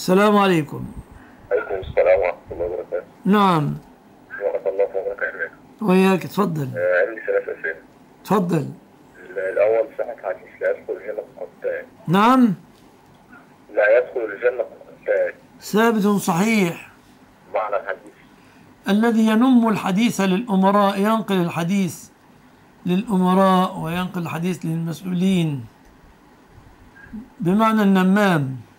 السلام عليكم. عليكم السلام ورحمة الله وبركاته. نعم. بارك الله وبركاته وياك تفضل. آه، عندي ثلاث أسئلة. تفضل. الأول صحة حديث لا يدخل الجنة قطان نعم. لا يدخل الجنة قطان ثابت صحيح. معنى الحديث. الذي ينم الحديث للأمراء ينقل الحديث للأمراء وينقل الحديث للمسؤولين. بمعنى النمام.